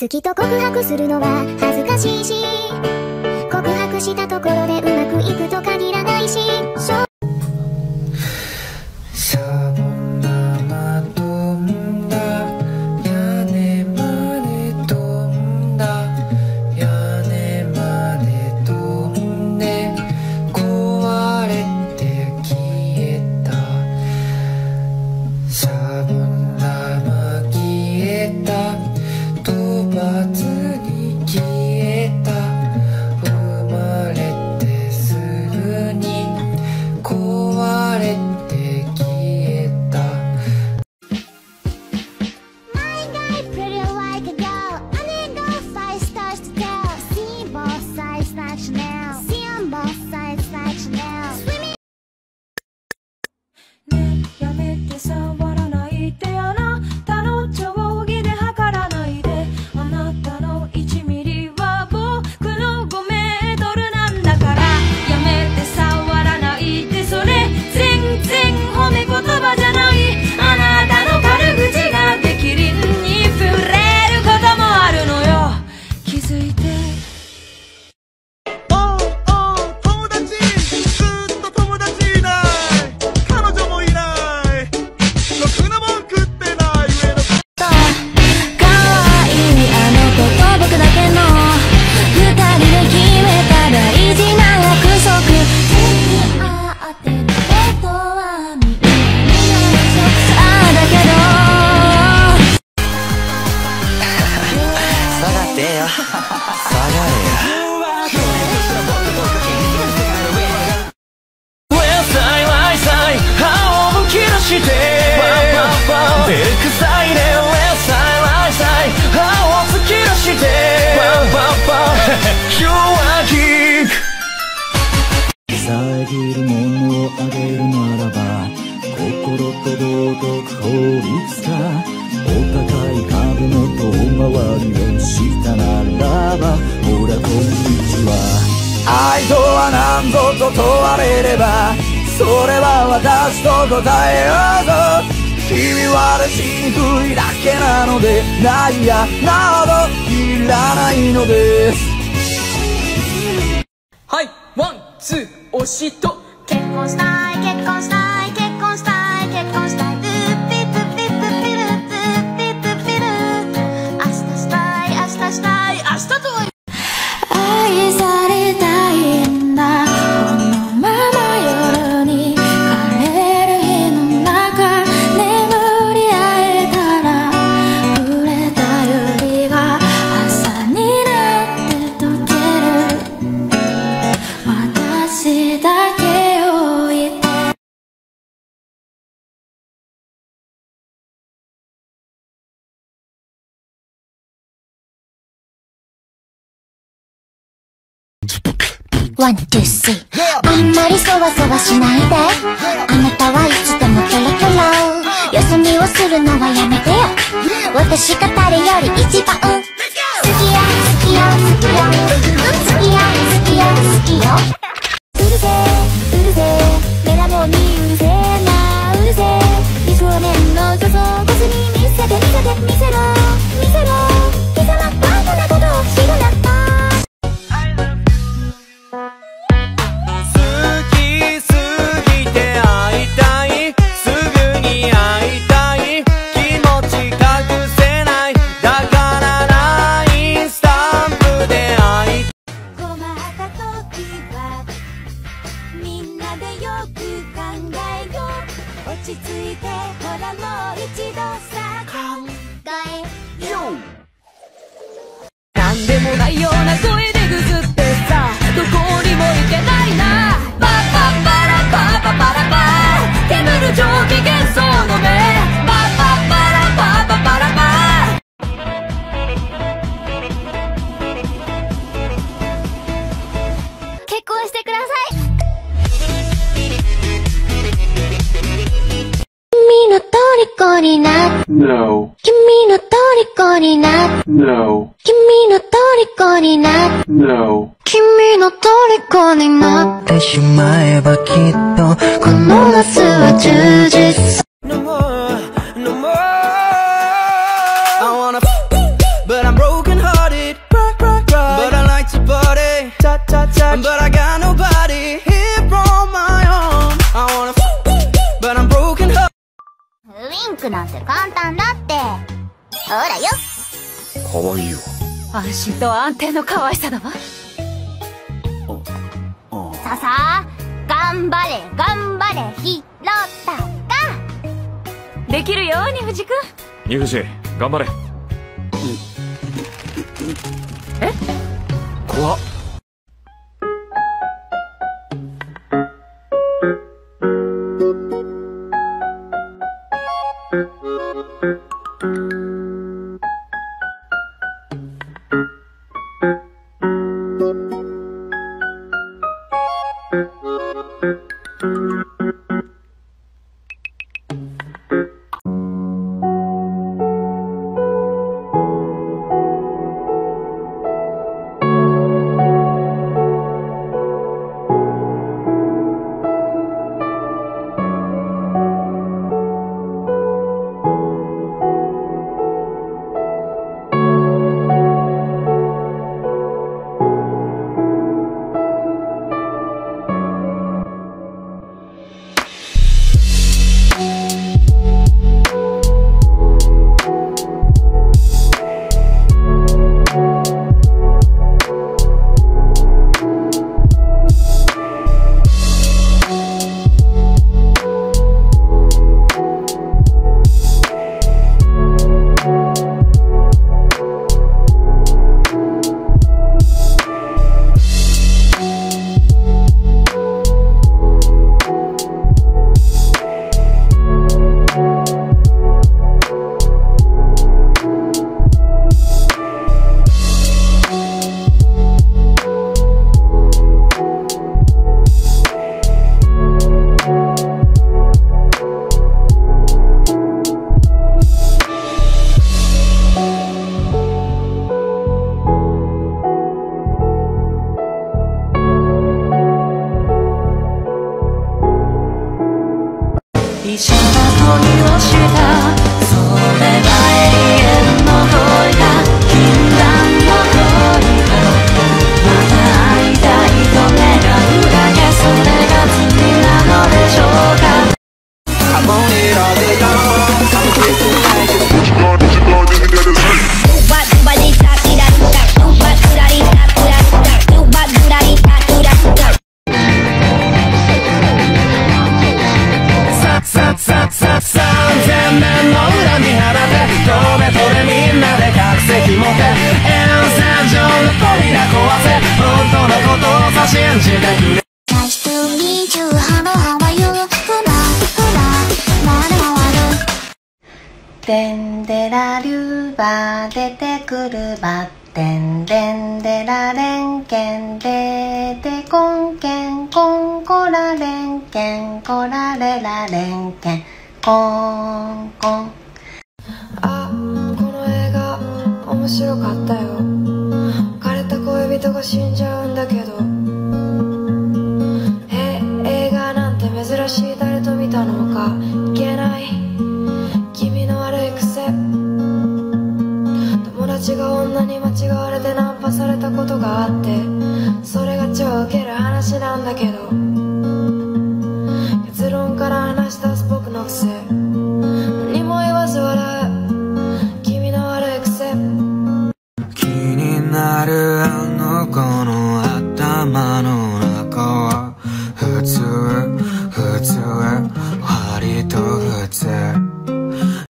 好きと告白するのは恥ずかしいし。告白したところでうまくいくと限らないし。So. と問われればそれは私と答えようぞ。君はしにくいだけなのでないやなどいらないのです。はいワンツー推しと。結婚したい結婚したい。One, two, あんまりそわそわしないで。あなたはいつでもキョロキョロよそ見をするのはやめてよ。私が誰より一番。好きよ好きよ好きよ。好きよ好きよ好きよ。にな。No. 君の虜にな。No. 君の虜にな。No. 君のになってしまえばきっとこの夏は充実くなんて簡単だって。ほらよ。かわいいわ。安心と安定の可愛さだわ。さあさあ頑張れ頑張れひろたかできるよ二藤君二藤頑張れ。え？怖っでんでらりゅうば出てくるばでんでんでられんけんででこんけんこんこられんけんこられられんけんこんこんあこの映画面白かったよ枯れた恋人が死んじゃうんだけどえ映画なんて珍しい誰と見たのかいけないに間違われてナンパされたことがあってそれが超ウケる話なんだけど。